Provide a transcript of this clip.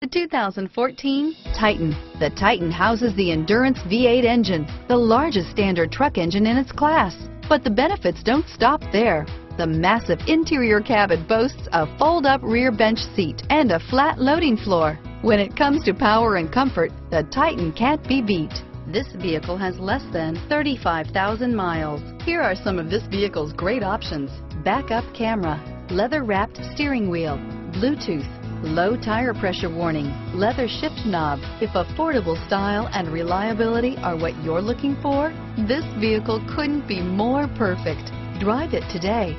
The 2014 Titan. The Titan houses the Endurance V8 engine, the largest standard truck engine in its class. But the benefits don't stop there. The massive interior cabin boasts a fold-up rear bench seat and a flat loading floor. When it comes to power and comfort, the Titan can't be beat. This vehicle has less than 35,000 miles. Here are some of this vehicle's great options. Backup camera, leather-wrapped steering wheel, Bluetooth, low tire pressure warning, leather shift knob. If affordable style and reliability are what you're looking for, this vehicle couldn't be more perfect. Drive it today.